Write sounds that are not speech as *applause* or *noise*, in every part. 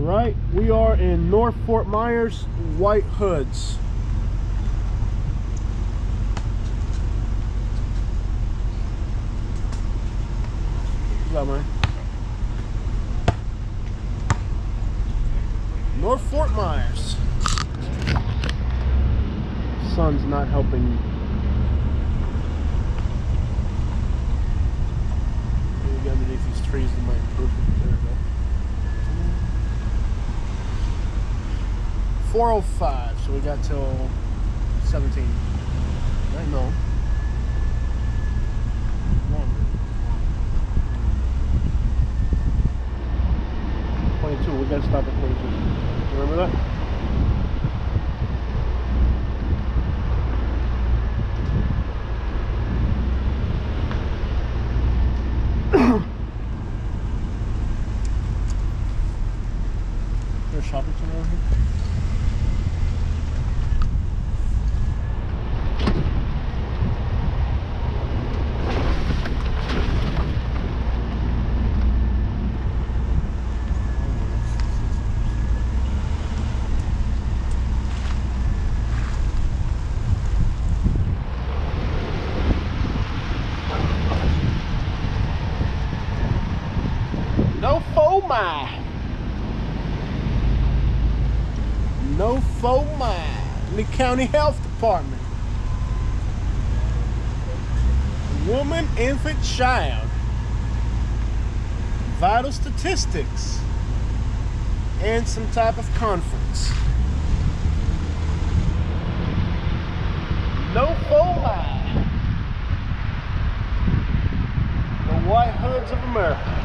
right, we are in North Fort Myers, White Hoods. What's up, man? North Fort Myers. Sun's not helping. Maybe underneath these trees, they might improve it. There we go. 405, so we got till 17. Right, no. Longer. 22, we gotta stop at 22. Remember that? *coughs* There's shopping center over here. No FOMI. No FOMI. Lee County Health Department. Woman, infant, child. Vital statistics. And some type of conference. No FOMI. The White Hoods of America.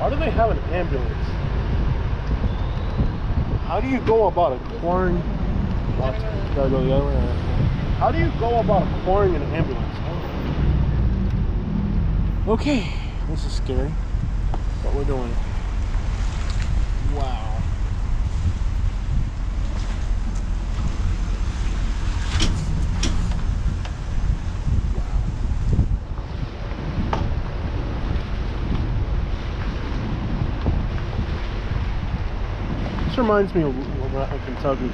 How do they have an ambulance? How do you go about acquiring? How do you go about acquiring an ambulance? Okay, this is scary, but we're doing it. Wow. This reminds me of in Kentucky.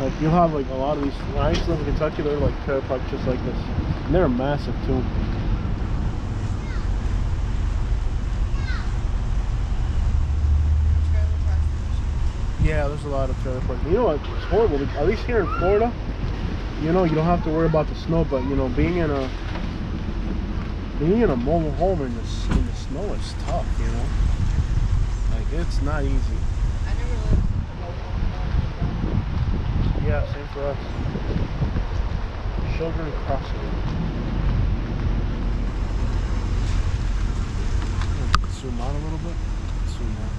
Like you'll have like a lot of these. I used to live in Kentucky, they're like trailer parks just like this, and they're massive too. Yeah, there's a lot of trailer parks. You know what? It's horrible. At least here in Florida, you know, you don't have to worry about the snow. But you know, being in a being in a mobile home in the in the snow is tough. You know, like it's not easy. I never lived in a mobile home. Yeah, same for us. Children crossing. Zoom out a little bit. Zoom out.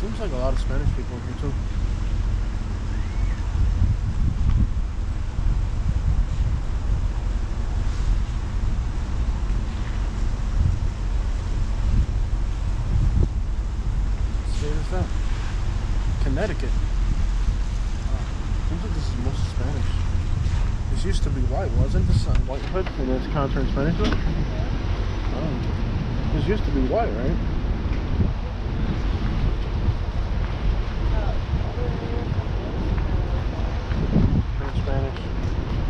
Seems like a lot of Spanish people here too. What state is that? Connecticut. Wow. Seems like this is mostly Spanish. This used to be white, wasn't this on White Hood? And it's kind of turned Spanish? Oh. This used to be white, right? Turned Spanish.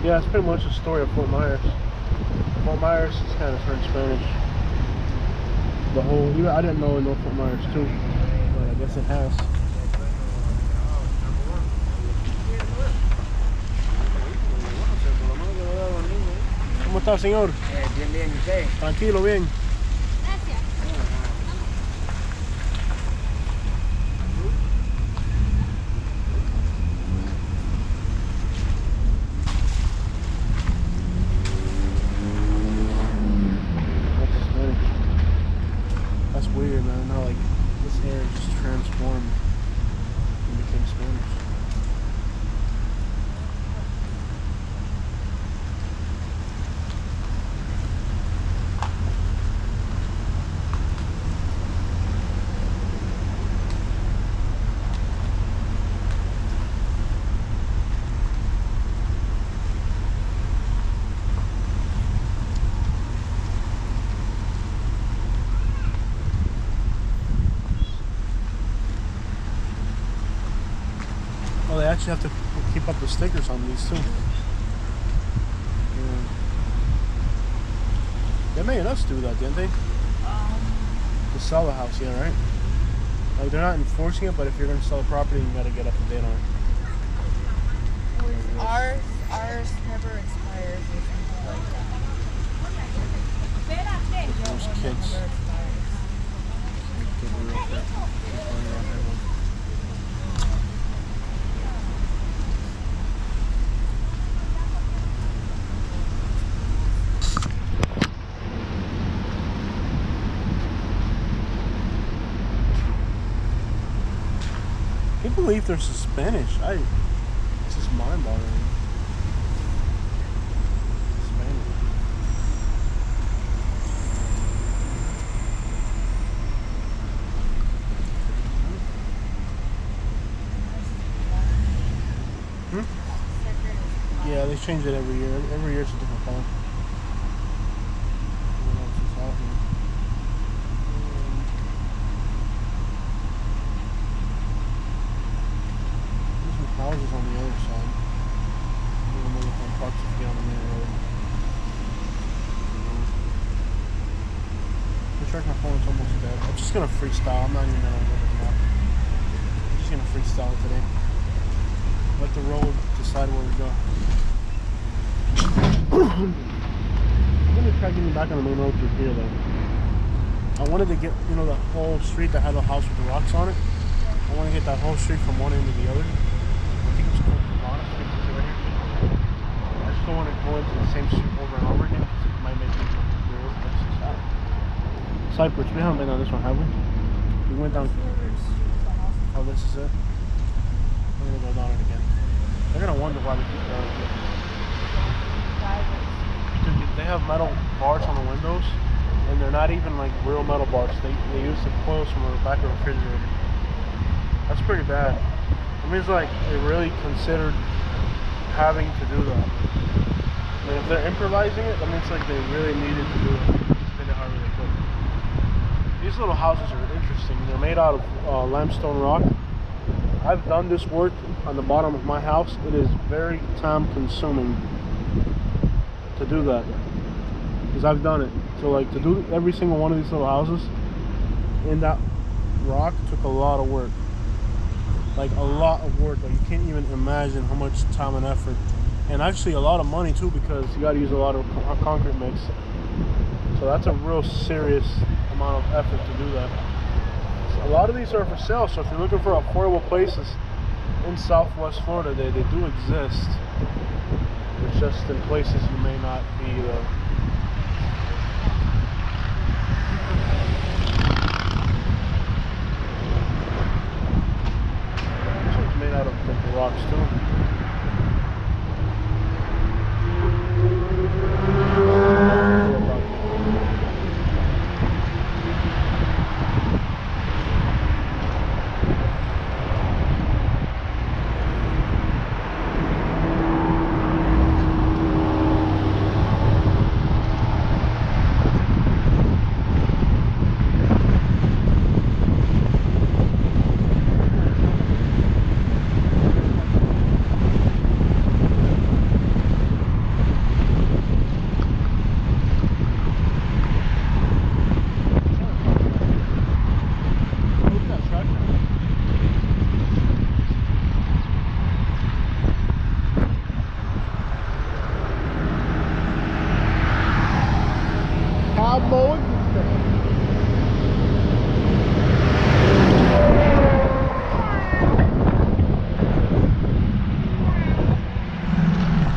Yeah, it's pretty much the story of Fort Myers. Fort Myers is kind of turned Spanish. The whole, I didn't know in Fort Myers too, but I guess it has. ¿Cómo está, señor? Eh, bien, bien, ¿y usted? Tranquilo, bien. Actually have to keep up the stickers on these too. Yeah. They made us do that, didn't they? Um, To sell the house, yeah, right? Like they're not enforcing it, but if you're gonna sell a property, you gotta get up to date on it. ours, ours never expires or something like that. Those kids. never expires. Give it real quick. Keep going around everyone. Can you believe there's a Spanish? I it's just mind boggling. Spanish. Hmm? Yeah, they change it every year. Every year it's a different color. What else is out here? Um, There's some houses on the other side. I don't know if I'm parked to be on the main road. I'm check my phone, it's almost dead. I'm just gonna freestyle. I'm not even gonna look the map. I'm just gonna freestyle today. Let the road decide where we go. *clears throat* I'm gonna try getting back on the main road through here though. I wanted to get, you know, the whole street that had the house with the rocks on it. I want to get that whole street from one end to the other. I think it's called it? I just don't want to go into the same street over and over again because it might make me weird. That's just out. Cypress, we haven't been on this one, have we? We went down. Oh, this is it. We're gonna go down it again. They're gonna wonder why we keep going. Dude, they have metal bars on the windows, and they're not even like real metal bars. They they use the coils from the back of the refrigerator. That's pretty bad. It means like they really considered having to do that. I mean, if they're improvising it, that means like they really needed to do it. They did however they could. These little houses are interesting. They're made out of uh, limestone rock. I've done this work on the bottom of my house. It is very time consuming to do that. Because I've done it. So like to do every single one of these little houses in that rock took a lot of work. Like a lot of work. Like you can't even imagine how much time and effort. And actually a lot of money too because you gotta use a lot of concrete mix. So that's a real serious amount of effort to do that. A lot of these are for sale, so if you're looking for affordable places in Southwest Florida, they, they do exist. It's just in places you may not be though. This one's made out of the rocks too. Look at that tractor.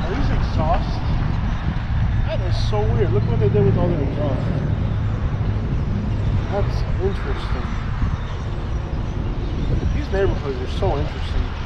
Are these exhausts? That is so weird. Look what they did with all their exhausts. That's interesting. These neighborhoods are so interesting.